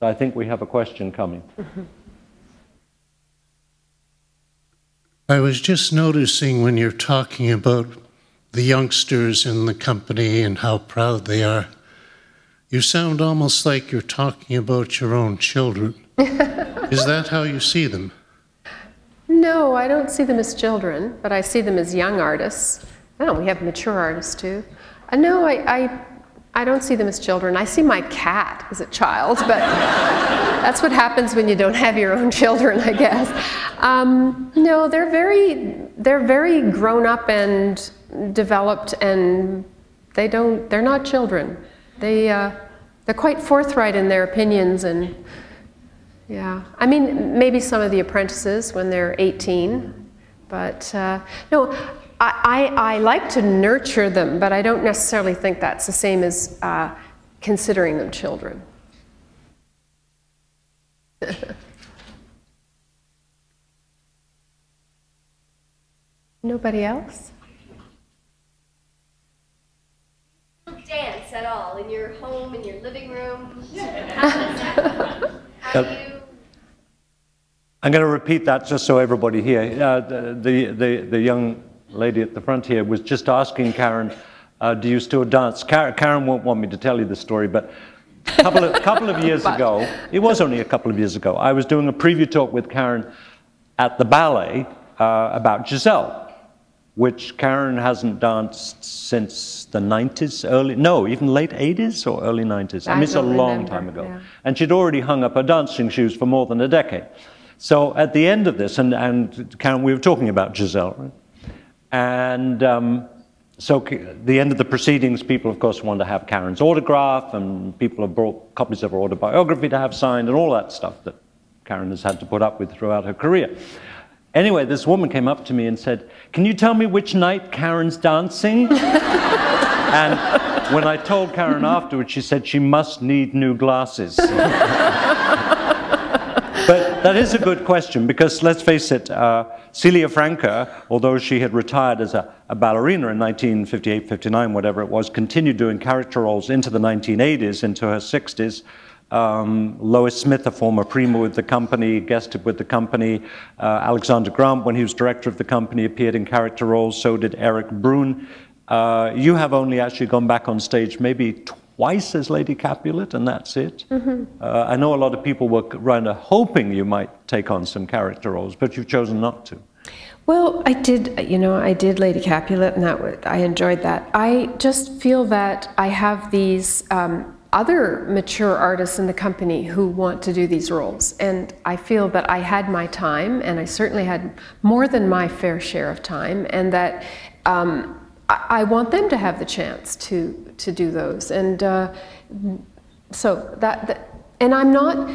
So I think we have a question coming. I was just noticing when you're talking about the youngsters in the company and how proud they are, you sound almost like you're talking about your own children. Is that how you see them? No, I don't see them as children, but I see them as young artists. Oh, we have mature artists too. Uh, no, I, I, I don't see them as children. I see my cat as a child, but that's what happens when you don't have your own children, I guess. Um, no, they're very, they're very grown up and developed, and they don't, they're not children. They, uh, they're quite forthright in their opinions and yeah, I mean, maybe some of the apprentices when they're 18, but uh, no, I, I, I, like to nurture them, but I don't necessarily think that's the same as uh, considering them children. Nobody else? Dance at all in your home, in your living room? How do you I'm going to repeat that just so everybody here. Uh, the, the, the young lady at the front here was just asking Karen, uh, do you still dance? Karen, Karen won't want me to tell you the story, but a couple of, couple of years ago, it was only a couple of years ago, I was doing a preview talk with Karen at the ballet uh, about Giselle, which Karen hasn't danced since the 90s, early, no, even late 80s or early 90s. I, I mean, it's a long remember, time ago. Yeah. And she'd already hung up her dancing shoes for more than a decade. So at the end of this, and, and Karen, we were talking about Giselle, right? And um, so the end of the proceedings, people, of course, want to have Karen's autograph, and people have brought copies of her autobiography to have signed, and all that stuff that Karen has had to put up with throughout her career. Anyway, this woman came up to me and said, Can you tell me which night Karen's dancing? and when I told Karen afterwards, she said she must need new glasses. but that is a good question because let's face it, uh, Celia Franca, although she had retired as a, a ballerina in 1958, 59, whatever it was, continued doing character roles into the 1980s, into her 60s. Um, Lois Smith, a former prima with the company, guested with the company. Uh, Alexander Grant, when he was director of the company, appeared in character roles. So did Eric Bruhn. Uh, you have only actually gone back on stage maybe twice as Lady Capulet, and that's it. Mm-hmm. Uh, I know a lot of people were kind of hoping you might take on some character roles, but you've chosen not to. Well, I did, you know, I did Lady Capulet, and that I enjoyed that. I just feel that I have these um, other mature artists in the company who want to do these roles, and I feel that I had my time, and I certainly had more than my fair share of time, and that um, I, want them to have the chance to to do those, and uh, so that, that, and I'm not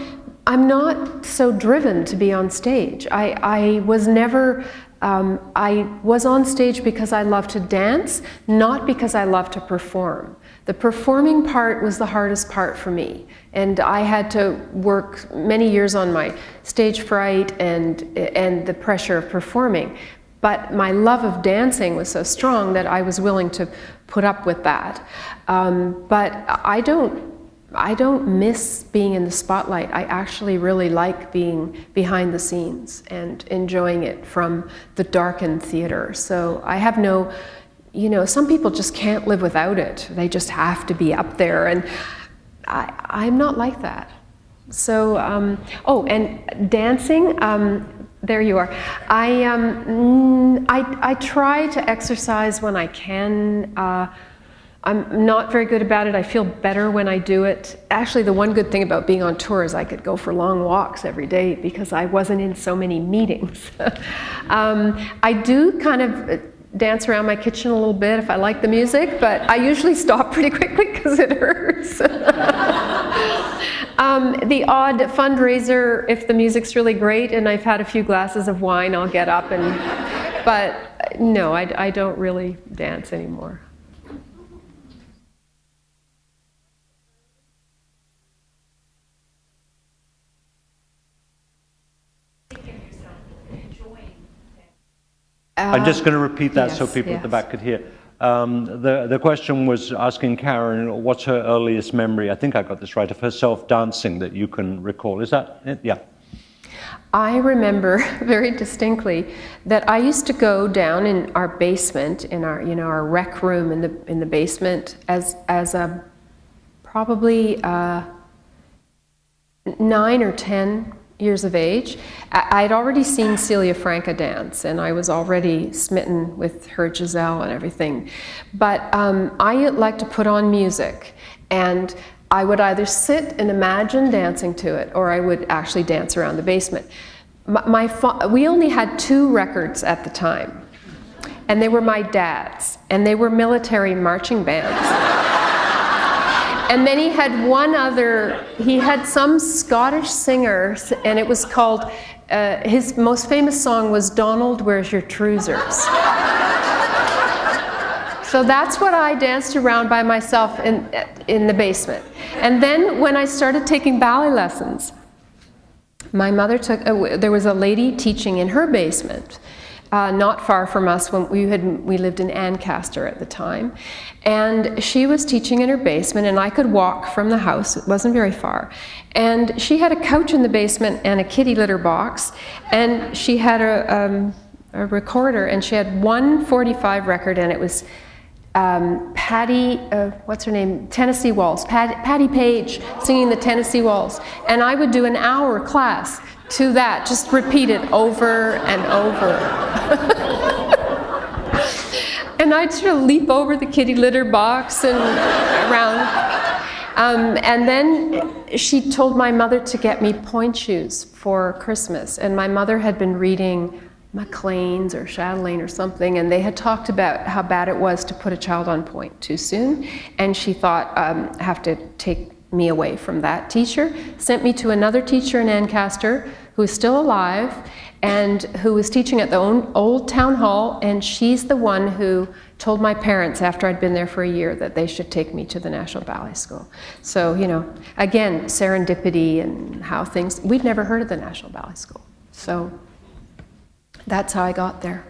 I'm not so driven to be on stage. I I was never. Um, I was on stage because I love to dance, not because I love to perform. The performing part was the hardest part for me, and I had to work many years on my stage fright and and the pressure of performing. But my love of dancing was so strong that I was willing to put up with that. Um, but I don't, I don't miss being in the spotlight. I actually really like being behind the scenes and enjoying it from the darkened theater. So I have no, you know, some people just can't live without it. They just have to be up there. And I, I'm not like that. So, um, oh, and dancing, um, there you are. I, um, I, I try to exercise when I can. Uh, I'm not very good about it. I feel better when I do it. Actually, the one good thing about being on tour is I could go for long walks every day because I wasn't in so many meetings. um, I do kind of dance around my kitchen a little bit if I like the music, but I usually stop pretty quickly because it hurts. um, the odd fundraiser, if the music's really great and I've had a few glasses of wine, I'll get up and, but no, I, I don't really dance anymore. I'm just going to repeat that yes, so people yes. at the back could hear. Um, the, the question was asking Karen, what's her earliest memory? I think I got this right, of herself dancing that you can recall. Is that it? Yeah. I remember very distinctly that I used to go down in our basement, in our you know our rec room in the in the basement, as as a probably uh, nine or ten years of age. I, had already seen Celia Franca dance, and I was already smitten with her Giselle and everything. But um, I like to put on music, and I would either sit and imagine dancing to it, or I would actually dance around the basement. My, my we only had two records at the time, and they were my dad's, and they were military marching bands. and then he had one other, he had some Scottish singer, and it was called, uh, his most famous song was Donald, Where's Your Trousers? So that's what I danced around by myself in, in the basement. And then when I started taking ballet lessons, my mother took, uh, there was a lady teaching in her basement. Uh, not far from us when we had we lived in Ancaster at the time, and she was teaching in her basement, and I could walk from the house. It wasn't very far, and she had a couch in the basement and a kitty litter box, and she had a, um, a recorder, and she had one 45 record, and it was um, Patty, uh, what's her name? Tennessee Waltz, Pat, Patti Page singing the Tennessee Waltz. And I would do an hour class to that, just repeat it over and over. and I'd sort of leap over the kitty litter box and around. Um, and then she told my mother to get me pointe shoes for Christmas. And my mother had been reading Maclean's or Chatelaine or something, and they had talked about how bad it was to put a child on pointe too soon. And she thought, um, have to take me away from that teacher. Sent me to another teacher in Ancaster who is still alive and who was teaching at the old town hall. And she's the one who told my parents after I'd been there for a year that they should take me to the National Ballet School. So, you know, again, serendipity and how things, we'd never heard of the National Ballet School. So that's how I got there.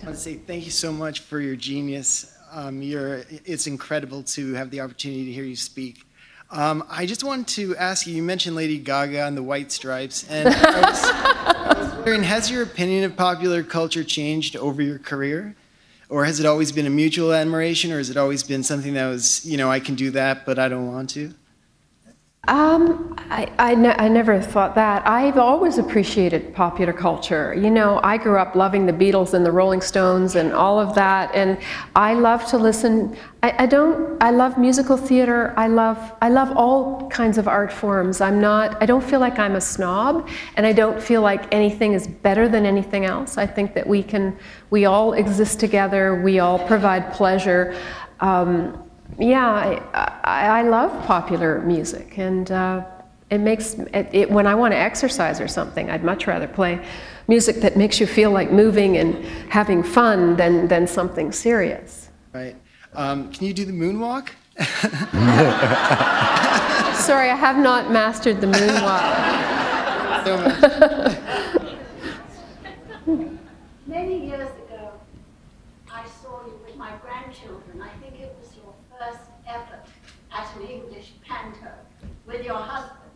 I want to say thank you so much for your genius. Um, you're, it's incredible to have the opportunity to hear you speak. Um, I just wanted to ask you, you mentioned Lady Gaga and the White Stripes, and I was, I was wondering, has your opinion of popular culture changed over your career? Or has it always been a mutual admiration, or has it always been something that was, you know, I can do that, but I don't want to? Um, I, I, ne I, never thought that. I've always appreciated popular culture. You know, I grew up loving the Beatles and the Rolling Stones and all of that, and I love to listen. I, I don't. I love musical theater. I love. I love all kinds of art forms. I'm not. I don't feel like I'm a snob, and I don't feel like anything is better than anything else. I think that we can. We all exist together. We all provide pleasure. Um, yeah, I, I, I, love popular music, and uh, it makes it, it, when I want to exercise or something, I'd much rather play music that makes you feel like moving and having fun than than something serious. Right. Um, can you do the moonwalk? Sorry, I have not mastered the moonwalk. so much. Many years ago, I saw you with my grandchildren. I think it was your first effort at an English panto with your husband.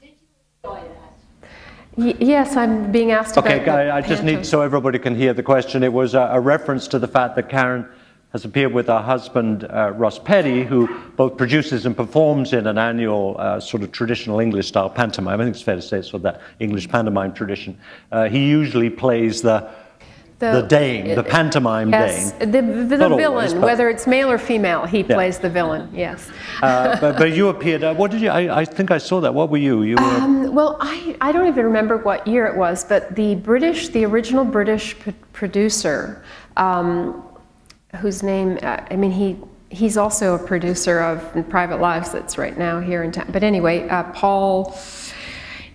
Did you enjoy that? yes, I'm being asked okay, about. Okay, I just need so everybody can hear the question. It was a, a reference to the fact that Karen has appeared with her husband uh, Ross Petty, who both produces and performs in an annual uh, sort of traditional English style pantomime. I think it's fair to say it's sort of that English pantomime tradition. Uh, he usually plays the the, the Dame, the pantomime yes, Dame. The, the, the villain, always, whether it's male or female, he yeah. plays the villain, yes. uh, but, but, you appeared, uh, what did you, I, I, think I saw that. What were you? you were... Um, well, I, I don't even remember what year it was, but the British, the original British producer, um, whose name, uh, I mean, he, he's also a producer of Private Lives that's right now here in town. But anyway, uh, Paul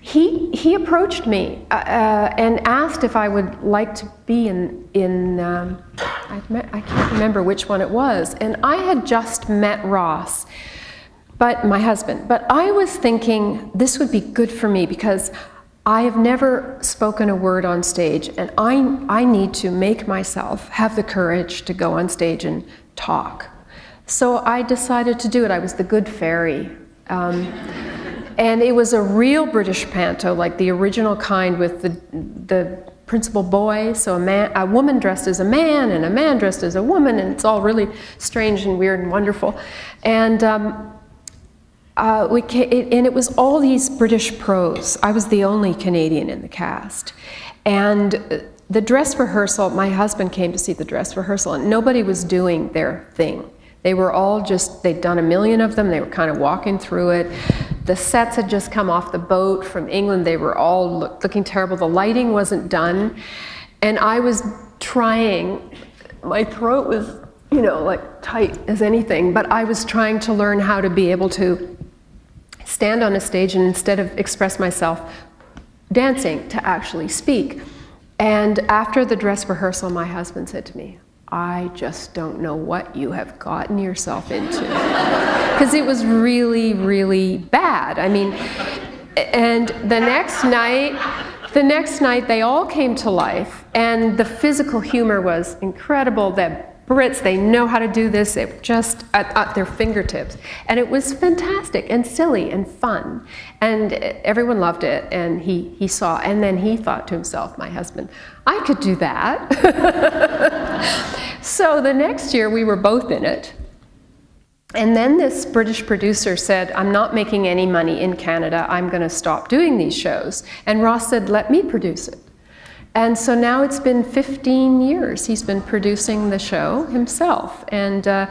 he, he approached me uh, uh, and asked if I would like to be in, in um, I, I, can't remember which one it was. And I had just met Ross, but my husband. But I was thinking this would be good for me because I have never spoken a word on stage, and I, I need to make myself have the courage to go on stage and talk. So I decided to do it. I was the good fairy. Um, and it was a real British panto, like the original kind with the, the principal boy, so a, man, a woman dressed as a man and a man dressed as a woman, and it's all really strange and weird and wonderful. And um, uh, we it, and it was all these British pros. I was the only Canadian in the cast. And uh, the dress rehearsal, my husband came to see the dress rehearsal, and nobody was doing their thing. They were all just, they'd done a million of them, they were kind of walking through it. The sets had just come off the boat from England, they were all look, looking terrible. The lighting wasn't done. And I was trying, my throat was, you know, like tight as anything, but I was trying to learn how to be able to stand on a stage and instead of express myself dancing, to actually speak. And after the dress rehearsal, my husband said to me, I just don't know what you have gotten yourself into. Because it was really, really bad. I mean, and the next night, the next night they all came to life, and the physical humor was incredible. That Brits, they know how to do this. It just at, at, their fingertips. And it was fantastic and silly and fun. And everyone loved it. And he, he saw, and then he thought to himself, my husband, I could do that. so the next year we were both in it. And then this British producer said, I'm not making any money in Canada. I'm going to stop doing these shows. And Ross said, let me produce it. And so now it's been 15 years he's been producing the show himself. And uh,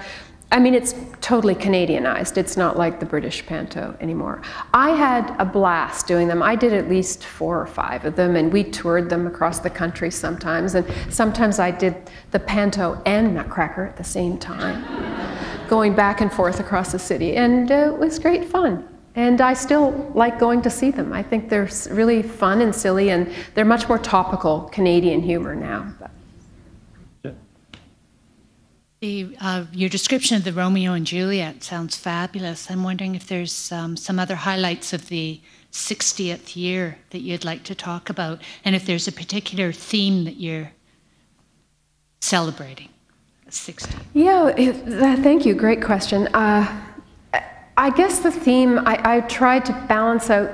I mean, it's totally Canadianized. It's not like the British panto anymore. I had a blast doing them. I did at least four or five of them, and we toured them across the country sometimes. And sometimes I did the panto and Nutcracker at the same time, going back and forth across the city. And uh, it was great fun. And I still like going to see them. I think they're really fun and silly, and they're much more topical Canadian humor now. The, uh, your description of the Romeo and Juliet sounds fabulous. I'm wondering if there's um, some other highlights of the 60th year that you'd like to talk about, and if there's a particular theme that you're celebrating. 60. Yeah, uh, thank you. Great question. Uh, I guess the theme, I, I, tried to balance out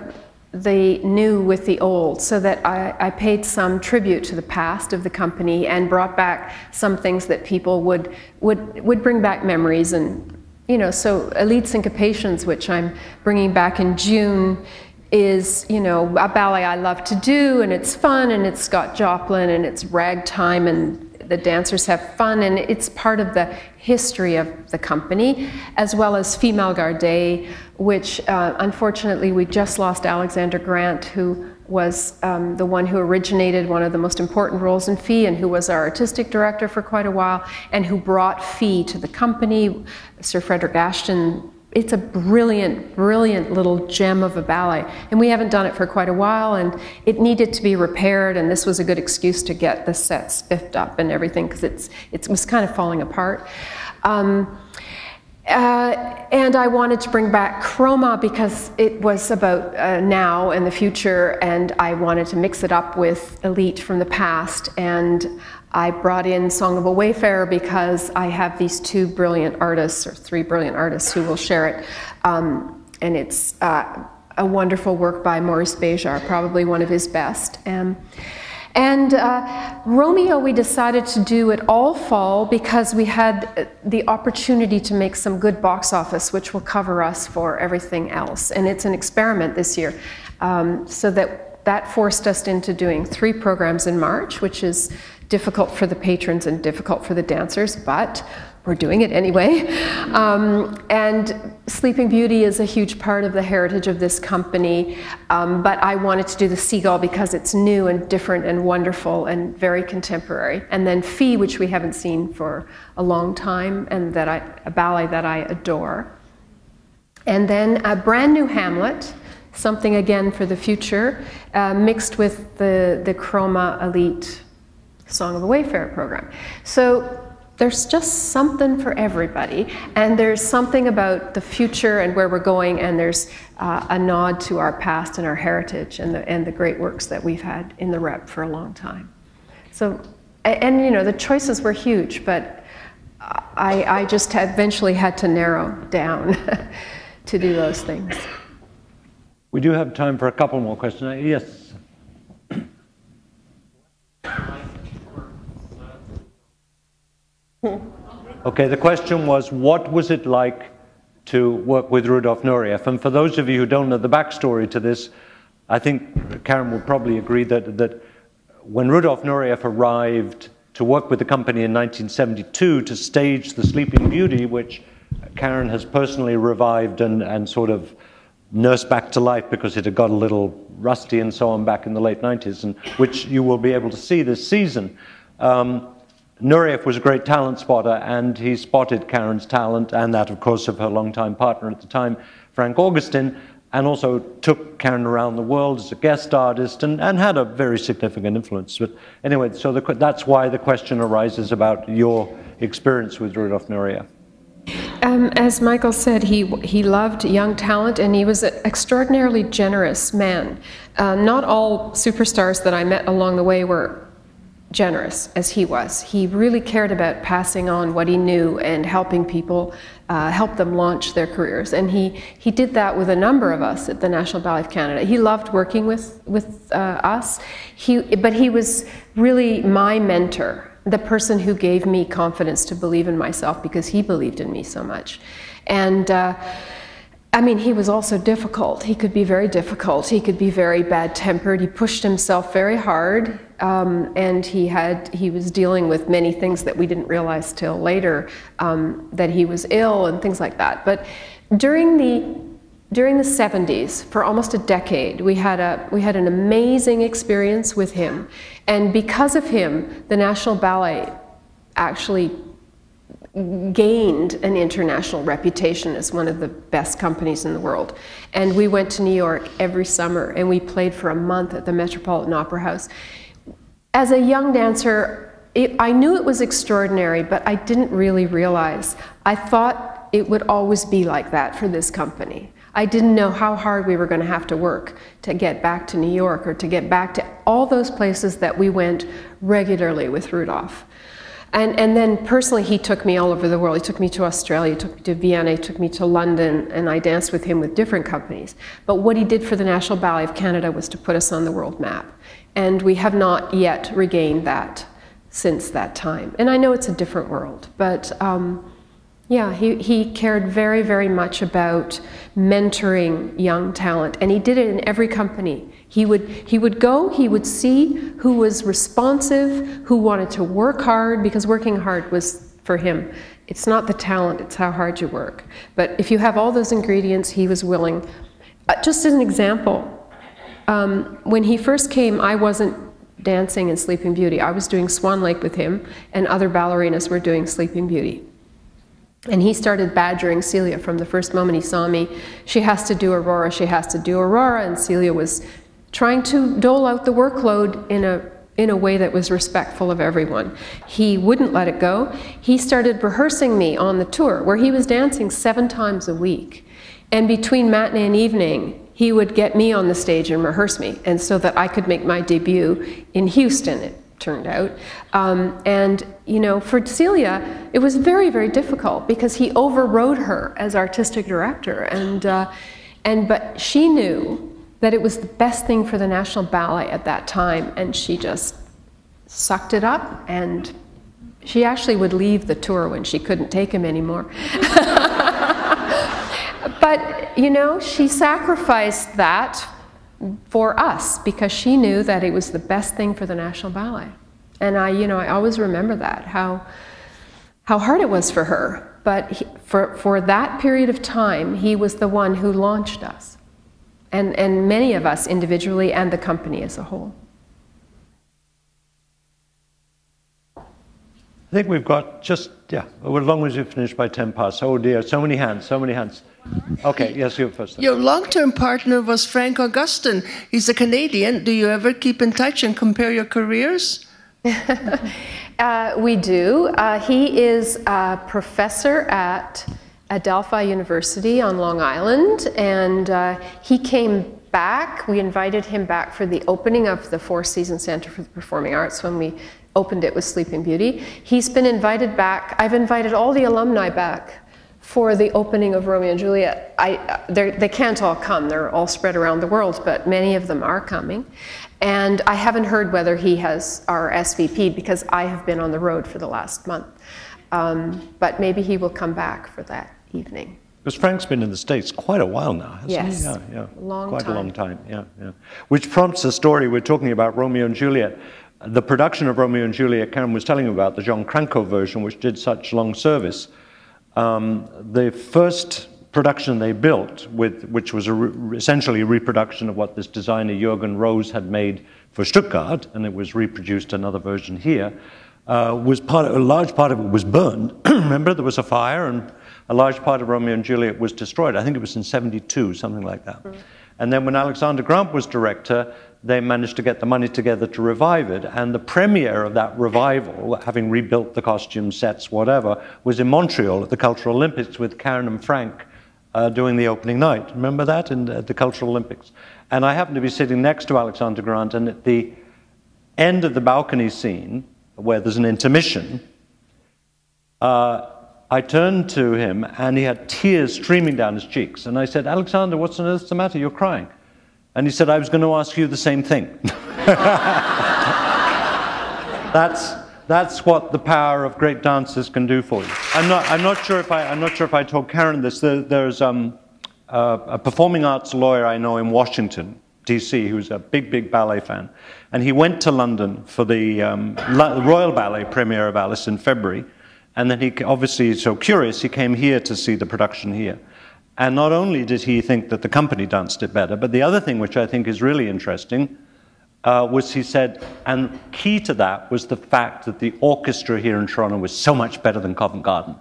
the new with the old so that I, I, paid some tribute to the past of the company and brought back some things that people would, would, would bring back memories. And, you know, so Elite Syncopations, which I'm bringing back in June, is, you know, a ballet I love to do and it's fun and it's Scott Joplin and it's ragtime and the dancers have fun, and it's part of the history of the company, as well as Fille mal gardée, which uh, unfortunately we just lost Alexander Grant, who was um, the one who originated one of the most important roles in Fille and who was our artistic director for quite a while and who brought Fille to the company. Sir Frederick Ashton it's a brilliant, brilliant little gem of a ballet. And we haven't done it for quite a while, and it needed to be repaired, and this was a good excuse to get the set spiffed up and everything, because it's it was kind of falling apart. Um, uh, and I wanted to bring back Chroma because it was about uh, now and the future, and I wanted to mix it up with Elite from the past. And I brought in Song of a Wayfarer because I have these two brilliant artists, or three brilliant artists, who will share it. Um, and it's uh, a wonderful work by Maurice Béjart, probably one of his best. Um, and uh, Romeo, we decided to do it all fall because we had the opportunity to make some good box office, which will cover us for everything else. And it's an experiment this year, um, so that that forced us into doing three programs in March, which is difficult for the patrons and difficult for the dancers, but we're doing it anyway. Um, and Sleeping Beauty is a huge part of the heritage of this company, um, but I wanted to do the Seagull because it's new and different and wonderful and very contemporary. And then Fille, which we haven't seen for a long time, and that I, a ballet that I adore. And then a brand new Hamlet, something again for the future, uh, mixed with the, the Chroma Elite Song of the Wayfarer program. So there's just something for everybody, and there's something about the future and where we're going, and there's uh, a nod to our past and our heritage and the, and the great works that we've had in the rep for a long time. So, and you know, the choices were huge, but I, I just eventually had to narrow down to do those things. We do have time for a couple more questions. Yes. Okay, the question was what was it like to work with Rudolf Nureyev? And for those of you who don't know the backstory to this, I think Karen will probably agree that, that when Rudolf Nureyev arrived to work with the company in 1972 to stage The Sleeping Beauty, which Karen has personally revived and, and sort of nursed back to life because it had got a little rusty and so on back in the late 90s, and which you will be able to see this season. Um, Nureyev was a great talent spotter, and he spotted Karen's talent and that, of course, of her longtime partner at the time, Frank Augustyn, and also took Karen around the world as a guest artist and, and had a very significant influence. But anyway, so the, that's why the question arises about your experience with Rudolf Nureyev. Um, as Michael said, he, he loved young talent and he was an extraordinarily generous man. Uh, not all superstars that I met along the way were generous as he was. He really cared about passing on what he knew and helping people uh, help them launch their careers. And he, he did that with a number of us at the National Ballet of Canada. He loved working with, with uh, us, he, but he was really my mentor, the person who gave me confidence to believe in myself because he believed in me so much. And uh, I mean, he was also difficult. He could be very difficult. He could be very bad tempered. He pushed himself very hard, um, and he had he was dealing with many things that we didn't realize till later um, that he was ill and things like that. But during the during the 70s, for almost a decade, we had a we had an amazing experience with him, and because of him, the National Ballet actually gained an international reputation as one of the best companies in the world. And we went to New York every summer and we played for a month at the Metropolitan Opera House. As a young dancer, it, I knew it was extraordinary, but I didn't really realize. I thought it would always be like that for this company. I didn't know how hard we were going to have to work to get back to New York or to get back to all those places that we went regularly with Rudolph. And, and then personally, he took me all over the world. He took me to Australia, he took me to Vienna, he took me to London, and I danced with him with different companies. But what he did for the National Ballet of Canada was to put us on the world map. And we have not yet regained that since that time. And I know it's a different world, but um, yeah, he, he cared very, very much about mentoring young talent, and he did it in every company. He would, he would go, he would see who was responsive, who wanted to work hard, because working hard was for him. It's not the talent, it's how hard you work. But if you have all those ingredients, he was willing. Uh, just as an example, um, when he first came, I wasn't dancing in Sleeping Beauty. I was doing Swan Lake with him, and other ballerinas were doing Sleeping Beauty. And he started badgering Celia from the first moment he saw me. She has to do Aurora, she has to do Aurora. And Celia was trying to dole out the workload in a, in a way that was respectful of everyone. He wouldn't let it go. He started rehearsing me on the tour, where he was dancing seven times a week. And between matinee and evening, he would get me on the stage and rehearse me, and so that I could make my debut in Houston it turned out. Um, and, you know, for Celia, it was very, very difficult because he overrode her as artistic director. And, uh, and, but she knew that it was the best thing for the National Ballet at that time, and she just sucked it up and she actually would leave the tour when she couldn't take him anymore. but, you know, she sacrificed that for us because she knew that it was the best thing for the National Ballet. And I, you know, I always remember that, how, how hard it was for her. But he, for, for that period of time, he was the one who launched us, and, and many of us individually and the company as a whole. I think we've got just, yeah, as long as you finish by 10 past. Oh dear, so many hands, so many hands. Okay, yes, you first. Your long term partner was Frank Augustyn. He's a Canadian. Do you ever keep in touch and compare your careers? Uh, we do. Uh, he is a professor at Adelphi University on Long Island, and uh, he came back. We invited him back for the opening of the Four Seasons Center for the Performing Arts when we opened it with Sleeping Beauty. He's been invited back. I've invited all the alumni back for the opening of Romeo and Juliet. I, they can't all come, they're all spread around the world, but many of them are coming. And I haven't heard whether he has RSVP because I have been on the road for the last month. Um, but maybe he will come back for that evening. Because Frank's been in the States quite a while now, hasn't yes. he? Yeah, yeah. Long quite time. a long time, yeah, yeah. Which prompts a story we're talking about Romeo and Juliet. The production of Romeo and Juliet, Karen was telling you about, the John Cranko version, which did such long service. Um, the first production they built, with, which was a re essentially a reproduction of what this designer Jürgen Rose had made for Stuttgart, and it was reproduced another version here, uh, was part of, a large part of it was burned. Remember, there was a fire, and a large part of Romeo and Juliet was destroyed. I think it was in 72, something like that. Mm. And then when Alexander Grant was director, they managed to get the money together to revive it. And the premiere of that revival, having rebuilt the costume sets, whatever, was in Montreal at the Cultural Olympics with Karen and Frank uh, doing the opening night. Remember that in the, the Cultural Olympics? And I happened to be sitting next to Alexander Grant, and at the end of the balcony scene, where there's an intermission, uh, I turned to him, and he had tears streaming down his cheeks. And I said, Alexander, what's on earth the matter? You're crying. And he said, I was going to ask you the same thing. that's, that's what the power of great dancers can do for you. I'm not, I'm not, sure, if I, I'm not sure if I told Karen this. There, there's um, a performing arts lawyer I know in Washington, D.C., who's a big, big ballet fan. And he went to London for the um, Royal Ballet premiere of Alice in February. And then he, obviously, so curious, he came here to see the production here. And not only did he think that the company danced it better, but the other thing which I think is really interesting uh, was he said, and key to that was the fact that the orchestra here in Toronto was so much better than Covent Garden.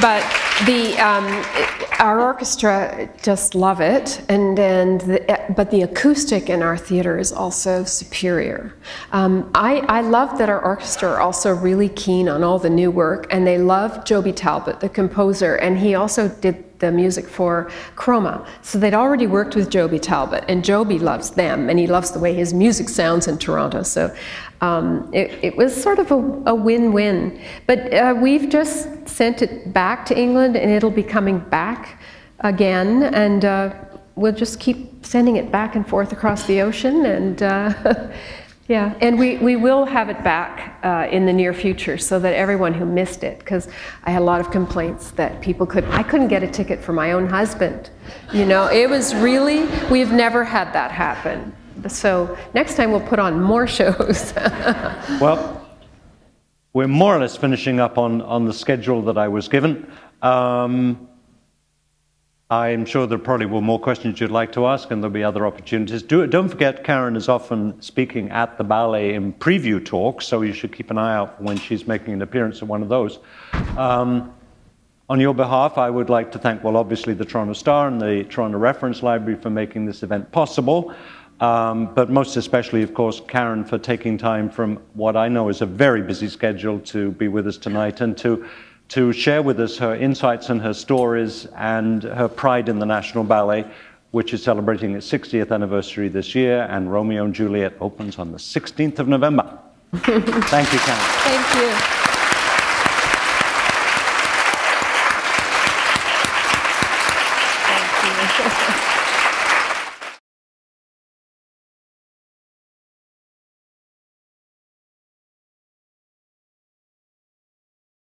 But the, um, our orchestra just love it, and, and the, but the acoustic in our theater is also superior. Um, I, I love that our orchestra are also really keen on all the new work, and they love Joby Talbot, the composer, and he also did the music for Chroma. So they'd already worked with Joby Talbot, and Joby loves them, and he loves the way his music sounds in Toronto. So um, it, it, was sort of a win-win. But uh, we've just sent it back to England, and it'll be coming back again, and uh, we'll just keep sending it back and forth across the ocean, and uh, Yeah, and we, we will have it back uh, in the near future so that everyone who missed it, because I had a lot of complaints that people could, I couldn't get a ticket for my own husband. You know, it was really, we've never had that happen. So next time we'll put on more shows. well, we're more or less finishing up on, on the schedule that I was given. Um, I'm sure there probably were more questions you'd like to ask, and there'll be other opportunities. Do, don't forget, Karen is often speaking at the ballet in preview talks, so you should keep an eye out when she's making an appearance at one of those. Um, on your behalf, I would like to thank, well, obviously the Toronto Star and the Toronto Reference Library for making this event possible, um, but most especially, of course, Karen for taking time from what I know is a very busy schedule to be with us tonight and to to share with us her insights and her stories and her pride in the National Ballet, which is celebrating its 60th anniversary this year, and Romeo and Juliet opens on the 16th of November. Thank you, Karen. Thank you.